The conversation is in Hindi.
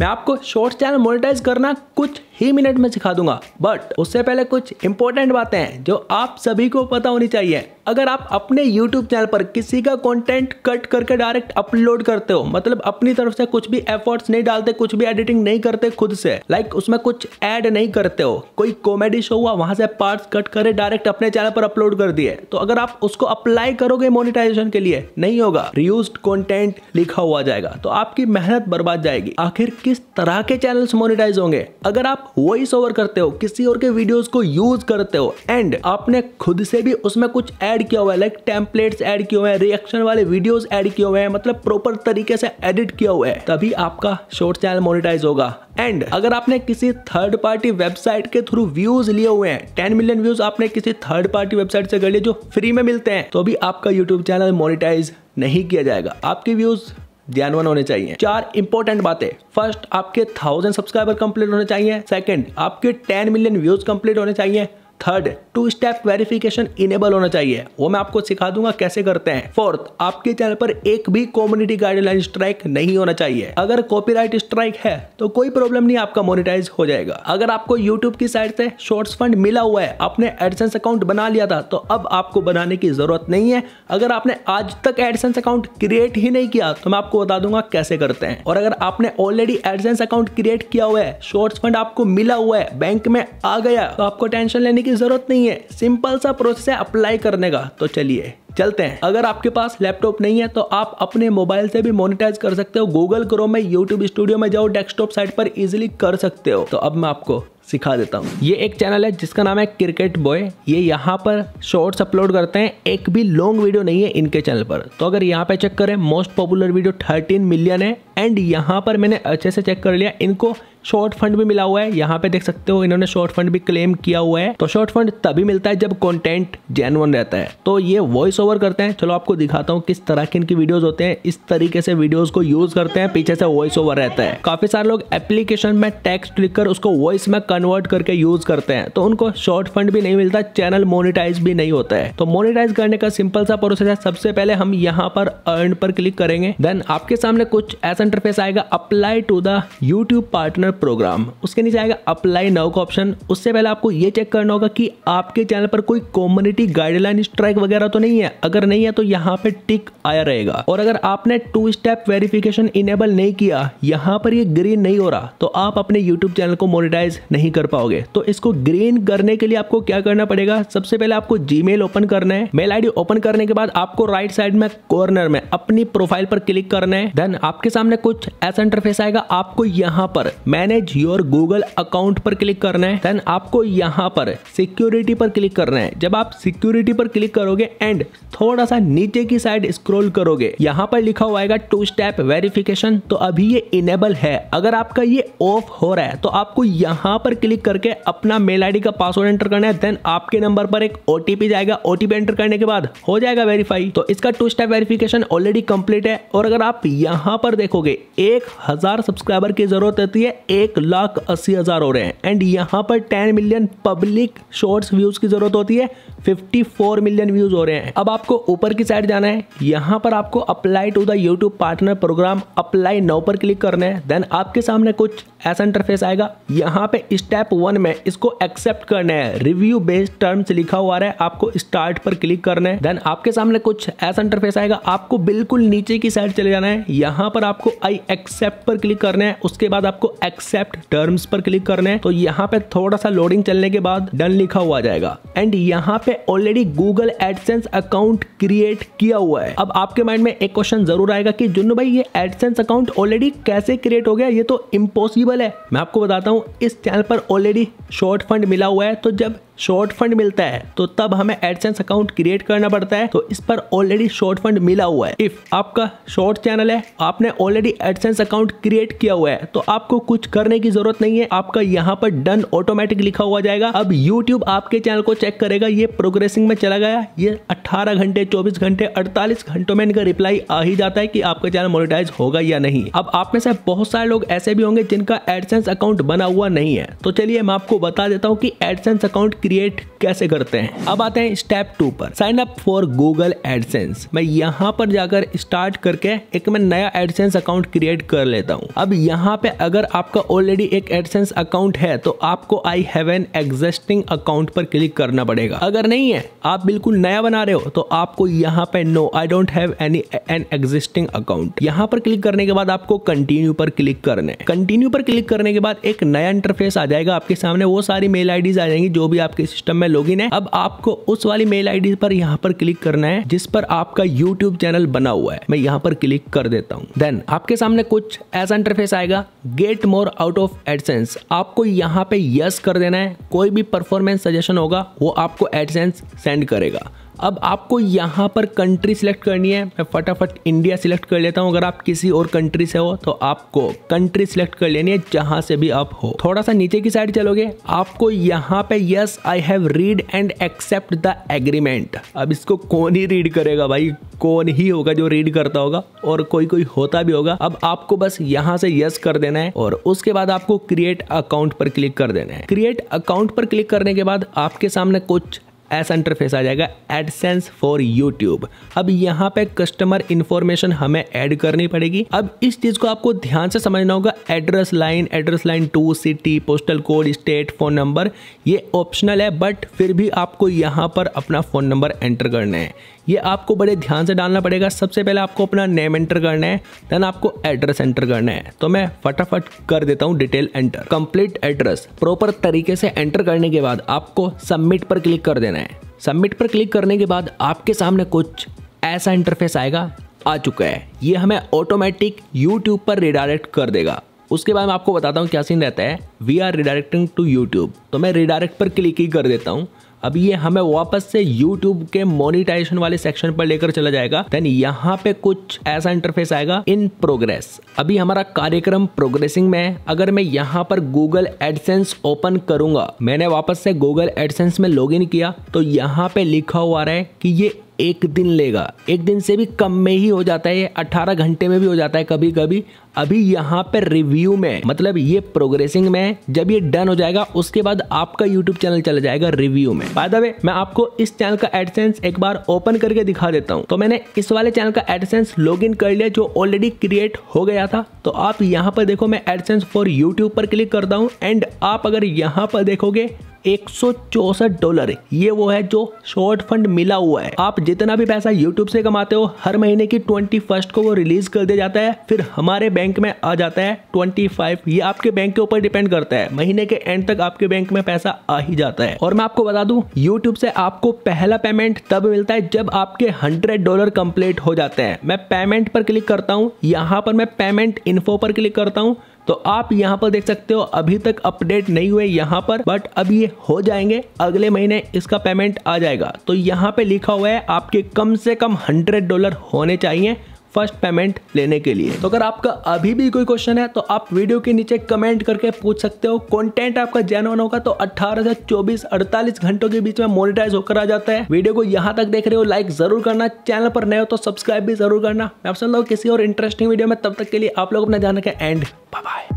मैं आपको शॉर्ट चैनल मोनेटाइज करना कुछ ही मिनट में सिखा दूँगा। बट उससे पहले कुछ इंपॉर्टेंट बातें हैं जो आप सभी को पता होनी चाहिए। अगर आप अपने YouTube चैनल पर किसी का कंटेंट कट करके डायरेक्ट अपलोड करते हो मतलब अपनी तरफ़ से कुछ भी एफर्ट्स नहीं डालते, कुछ भी एडिटिंग नहीं करते खुद से लाइक उसमें कुछ ऐड नहीं करते हो, कोई कॉमेडी शो हुआ, वहाँ से पार्ट्स कट करे डायरेक्ट अपने चैनल पर अपलोड कर दिए तो अगर आप उसको अप्लाई करोगे मोनिटाइजेशन के लिए, नहीं होगा रियूज कॉन्टेंट लिखा हुआ जाएगा तो आपकी मेहनत बर्बाद जाएगी। आखिर किस तरह के चैनल्स मोनिटाइज होंगे? अगर आप वॉइस ओवर करते हो, किसी और के वीडियोस को यूज़ करते हो एंड आपने खुद से भी उसमें कुछ ऐड किया हुआ है लाइक टेम्पलेट्स ऐड किए हुए हैं रिएक्शन वाले वीडियोस ऐड किए हुए हैं मतलब प्रॉपर तरीके से एडिट किया हुआ है, तभी आपका शॉर्ट चैनल मोनिटाइज होगा। एंड अगर आपने किसी थर्ड पार्टी वेबसाइट के थ्रू व्यूज़ लिए हुए हैं टेन मिलियन व्यूज़ आपने किसी थर्ड पार्टी वेबसाइट से कर लिए जो फ्री में मिलते हैं तो भी आपका यूट्यूब चैनल मोनिटाइज नहीं किया जाएगा। आपके व्यूज़ ध्यानवान होने चाहिए। चार इंपॉर्टेंट बातें। फ़र्स्ट आपके थाउज़ेंड सब्सक्राइबर कंप्लीट होने चाहिए। सेकंड आपके टेन मिलियन व्यूज़ कंप्लीट होने चाहिए। Third two step verification enable होना चाहिए। वो मैं आपको सिखा दूँगा कैसे करते हैं। फोर्थ आपके चैनल पर एक भी कम्युनिटी गाइडलाइन स्ट्राइक नहीं होना चाहिए। अगर कॉपीराइट स्ट्राइक है तो कोई प्रॉब्लम नहीं, आपका मोनिटाइज हो जाएगा। अगर आपको यूट्यूब की साइड से शॉर्ट्स फंड मिला हुआ है, आपने एडसेंस अकाउंट बना लिया था तो अब आपको बनाने की ज़रूरत नहीं है। अगर आपने आज तक एडसेंस अकाउंट क्रिएट ही नहीं किया तो मैं आपको बता दूँगा कैसे करते हैं। और अगर आपने ऑलरेडी एडसेंस अकाउंट क्रिएट किया हुआ है शॉर्ट्स फंड आपको मिला हुआ है बैंक में आ गया तो आपको टेंशन लेने की ज़रूरत नहीं है। सिंपल सा प्रोसेस है अप्लाई करने का। तो चलिए, चलते हैं। अगर आपके पास लैपटॉप नहीं है तो आप अपने मोबाइल से भी मोनिटाइज कर सकते हो। गूगल क्रोम में यूट्यूब स्टूडियो में जाओ डेस्कटॉप साइट पर इजिली कर सकते हो। तो अब मैं आपको सिखा देता हूँ। ये एक चैनल है, जिसका नाम है क्रिकेट बॉय ये यहाँ पर शॉर्ट्स अपलोड करते हैं। एक भी लॉन्ग वीडियो नहीं है इनके चैनल पर। तो अगर यहाँ पे चेक करें मोस्ट पॉपुलर वीडियो 13 मिलियन है। एंड यहाँ पर मैंने अच्छे से चेक कर लिया। इनको शॉर्ट फंड भी मिला हुआ है। यहाँ पे देख सकते हो इन्होंने शॉर्ट फंड भी क्लेम किया हुआ है। तो शॉर्ट फंड तभी मिलता है जब कंटेंट जेनवन रहता है। तो ये वॉइस ओवर करते हैं। चलो आपको दिखाता हूँ किस तरह के इनकी वीडियोस होते हैं। इस तरीके से वीडियोस को यूज़ करते हैं। पीछे से वॉइस ओवर रहता है। काफ़ी सारे लोग एप्लीकेशन में टेक्स्ट लिखकर उसको वॉइस में कन्वर्ट करके यूज़ करते हैं। तो उनको शॉर्ट फंड भी नहीं मिलता। चैनल मोनिटाइज भी नहीं होता है। तो मोनिटाइज करने का सिंपल सा प्रोसेस है। सबसे पहले हम यहाँ पर अर्न पर क्लिक करेंगे। देन आपके सामने कुछ ऐसा इंटरफेस आएगा apply to the YouTube partner program उसके नीचे आएगा अप्लाई नाउ का ऑप्शन उससे पहले आपको ये चेक करना होगा कि आपके चैनल पर कोई कम्युनिटी गाइडलाइन स्ट्राइक वगैरह तो नहीं है? अगर नहीं है तो यहाँ पे टिक आया रहेगा। और अगर आपने टू स्टेप वेरिफिकेशन इनेबल नहीं किया, यहाँ पर ये ग्रीन नहीं हो रहा तो आप अपने यूट्यूब चैनल को मोनिटाइज नहीं कर पाओगे। तो इसको ग्रीन करने के लिए आपको क्या करना पड़ेगा? सबसे पहले आपको जीमेल ओपन करना है। मेल आईडी ओपन करने के बाद आपको राइट साइड में कॉर्नर में अपनी प्रोफ़ाइल पर क्लिक करना है। देन आपके सामने कुछ ऐसा इंटरफेस आएगा आपको यहाँ पर। मैनेज योर गूगल अकाउंट पर क्लिक करना है देन आपको यहाँ पर सिक्योरिटी पर क्लिक करना है। जब आप सिक्योरिटी पर क्लिक करोगे एंड थोड़ा सा नीचे की साइड स्क्रॉल करोगे, यहाँ पर लिखा हुआ आएगा टू स्टेप वेरिफिकेशन तो अभी ये इनेबल है। अगर आपका ये ऑफ़ हो रहा है तो आपको यहाँ पर क्लिक करके अपना मेल आईडी का पासवर्ड एंटर करना है देन आपके नंबर पर एक ओटीपी जाएगा। ओटीपी एंटर करने के बाद हो जाएगा वेरीफाई तो इसका two step verification already complete है, और अगर आप यहाँ पर देखोगे एक हज़ार सब्सक्राइबर की ज़रूरत होती है, एक लाख अस्सी हज़ार हो रहे हैं। एंड यहाँ पर ten million public shorts views की ज़रूरत होती है 54 मिलियन व्यूज़ हो रहे हैं। अब आपको ऊपर की साइड जाना है। यहाँ पर आपको apply to the YouTube partner program apply now पर क्लिक करना है। देन आपके सामने कुछ ऐसा इंटरफेस आएगा। यहाँ पे स्टेप वन में इसको एक्सेप्ट करना है। रिव्यू बेस्ड टर्म्स लिखा हुआ है। आपको स्टार्ट पर क्लिक करना है। देन आपके सामने कुछ ऐसा इंटरफेस आएगा। आपको बिल्कुल नीचे की साइड चले जाना है। यहाँ पर आपको आई एक्सेप्ट पर क्लिक करना है, उसके बाद आपको एक्सेप्ट टर्म्स पर क्लिक करना है तो यहाँ पे थोड़ा सा लोडिंग चलने के बाद डन लिखा हुआ जाएगा। एंड यहाँ पे already Google AdSense account create किया हुआ है। अब आपके माइंड में एक क्वेश्चन ज़रूर आएगा कि, जुन्नू भाई, ये एडसेंस अकाउंट ऑलरेडी कैसे क्रिएट हो गया? ये तो इम्पॉसिबल है। मैं आपको बताता हूँ, इस चैनल पर ऑलरेडी शॉर्ट फंड मिला हुआ है तो जब शॉर्ट फंड मिलता है तो तब हमें एडसेंस अकाउंट क्रिएट करना पड़ता है। तो इस पर ऑलरेडी शॉर्ट फंड मिला हुआ है। इफ़ आपका शॉर्ट चैनल है, आपने ऑलरेडी एडसेंस अकाउंट क्रिएट किया हुआ है तो आपको कुछ करने की ज़रूरत नहीं है। आपका यहाँ पर डन ऑटोमेटिक लिखा हुआ जाएगा। अब यूट्यूब आपके चैनल को चेक करेगा। ये प्रोग्रेसिंग में चला गया। ये अट्ठारह घंटे, चौबीस घंटे, अड़तालीस घंटों में इनका रिप्लाई आ ही जाता है कि आपका चैनल मोनिटाइज होगा या नहीं। अब आप में से बहुत सारे लोग ऐसे भी होंगे जिनका एडसेंस अकाउंट बना हुआ नहीं है। तो चलिए मैं आपको बता देता हूँ कि एडसेंस अकाउंट क्रिएट कैसे करते हैं? अब आते हैं स्टेप टू पर। Sign up for Google AdSense मैं यहाँ पर जाकर स्टार्ट करके एक मैं नया एडसेंस अकाउंट क्रिएट कर लेता हूँ। अब यहाँ पे अगर आपका ऑलरेडी एक एडसेंस अकाउंट है तो आपको I have an existing account पर क्लिक करना पड़ेगा। अगर नहीं है, आप बिल्कुल नया बना रहे हो तो आपको यहाँ पे no I don't have any an existing account यहाँ पर क्लिक करने के बाद आपको कंटिन्यू पर क्लिक करने कंटिन्यू पर क्लिक करने के बाद एक नया इंटरफेस आ जाएगा आपके सामने। वो सारी मेल आईडीज आ जाएँगी, जो भी आपके सिस्टम में लॉगिन है। अब आपको उस वाली मेल आईडी पर यहाँ पर क्लिक करना है, जिस पर आपका यूट्यूब चैनल बना हुआ है। मैं यहाँ पर क्लिक कर देता हूँ। देन आपके सामने कुछ ऐसा इंटरफेस आएगा get more out of AdSense आपको यहाँ पे यस कर देना है। कोई भी परफॉर्मेंस सजेशन होगा, वो आपको एडसेंस सेंड करेगा। अब आपको यहाँ पर कंट्री सिलेक्ट करनी है। मैं फटाफट इंडिया सिलेक्ट कर लेता हूँ। अगर आप किसी और कंट्री से हो तो आपको कंट्री सिलेक्ट कर लेनी है जहाँ से भी आप हो। थोड़ा सा नीचे की साइड चलोगे। आपको यहाँ पे yes I have read and accept the agreement अब इसको कौन ही रीड करेगा भाई? कौन ही होगा जो रीड करता होगा? और कोई कोई होता भी होगा। अब आपको बस यहाँ से यस कर देना है और उसके बाद आपको क्रिएट अकाउंट पर क्लिक कर देना है। क्रिएट अकाउंट पर क्लिक करने के बाद आपके सामने कुछ ऐसा इंटरफेस आ जाएगा एडसेंस फॉर यूट्यूब अब यहाँ पे कस्टमर इन्फॉर्मेशन हमें ऐड करनी पड़ेगी। अब इस चीज़ को आपको ध्यान से समझना होगा। Address line address line two city postal code state phone number ये ऑप्शनल है बट फिर भी आपको यहाँ पर अपना फ़ोन नंबर एंटर करना है। ये आपको बड़े ध्यान से डालना पड़ेगा। सबसे पहले आपको अपना नेम एंटर करना है देन आपको एड्रेस एंटर करना है। तो मैं फटाफट कर देता हूँ detail enter complete address proper तरीके से एंटर करने के बाद आपको सबमिट पर क्लिक कर देना है। सबमिट पर क्लिक करने के बाद आपके सामने कुछ ऐसा इंटरफेस आएगा, आ चुका है। ये हमें ऑटोमेटिक यूट्यूब पर रिडायरेक्ट कर देगा। उसके बाद मैं आपको बताता हूँ क्या सीन रहता है। We are redirecting to YouTube तो मैं रिडायरेक्ट पर क्लिक ही कर देता हूँ। अब ये हमें वापस से YouTube के मोनिटाइजेशन वाले सेक्शन पर लेकर चला जाएगा। देन यहाँ पे कुछ ऐसा इंटरफेस आएगा इन प्रोग्रेस अभी हमारा कार्यक्रम प्रोग्रेसिंग में है। अगर मैं यहाँ पर गूगल एडसेंस ओपन करूँगा, मैंने वापस से गूगल एडसेंस में लॉगिन किया तो यहाँ पे लिखा हुआ रहा है कि ये एक दिन लेगा। एक दिन से भी कम में ही हो जाता है, ये अट्ठारह घंटे में भी हो जाता है कभी कभी अभी यहाँ पर रिव्यू में मतलब ये प्रोग्रेसिंग में, जब ये डन हो जाएगा, उसके बाद आपका यूट्यूब चैनल चला जाएगा रिव्यू में। बाय द वे मैं आपको इस चैनल का एडसेंस एक बार ओपन करके दिखा देता हूँ। तो मैंने इस वाले चैनल का एडसेंस लॉग कर लिया, जो ऑलरेडी क्रिएट हो गया था। तो आप यहाँ पर देखो, मैं एडसेंस फॉर यूट्यूब पर क्लिक करता हूँ एंड आप अगर यहाँ पर देखोगे, एक डॉलर, ये वो है जो शॉर्ट फंड मिला हुआ है। आप जितना भी पैसा यूट्यूब से कमाते हो, हर महीने की ट्वेंटी को वो रिलीज़ कर दिया जाता है। फिर हमारे बैंक में आ जाता है ट्वेंटी फाइव ये आपके बैंक के ऊपर डिपेंड करता है। महीने के एंड तक आपके बैंक में पैसा आ ही जाता है। और मैं आपको बता दूँ यूट्यूब से आपको पहला पेमेंट तब मिलता है जब आपके हंड्रेड डॉलर कंप्लीट हो जाते हैं। मैं पेमेंट पर क्लिक करता हूँ, यहाँ पर मैं पेमेंट इन्फो पर क्लिक करता हूँ तो आप यहाँ पर देख सकते हो, अभी तक अपडेट नहीं हुए यहाँ पर बट अब ये हो जाएँगे, अगले महीने इसका पेमेंट आ जाएगा। तो यहाँ पे लिखा हुआ है, आपके कम से कम हंड्रेड डॉलर होने चाहिए। फ़र्स्ट पेमेंट लेने के लिए। तो अगर आपका अभी भी कोई क्वेश्चन है तो आप वीडियो के नीचे कमेंट करके पूछ सकते हो। कंटेंट आपका जेनवन होगा तो 18 से 24 48 घंटों के बीच में मोनिटाइज होकर आ जाता है। वीडियो को यहाँ तक देख रहे हो लाइक ज़रूर करना। चैनल पर नए हो तो सब्सक्राइब भी ज़रूर करना। मैं आपसे किसी और इंटरेस्टिंग वीडियो में। तब तक के लिए आप लोग अपना ध्यान रखें एंड बाय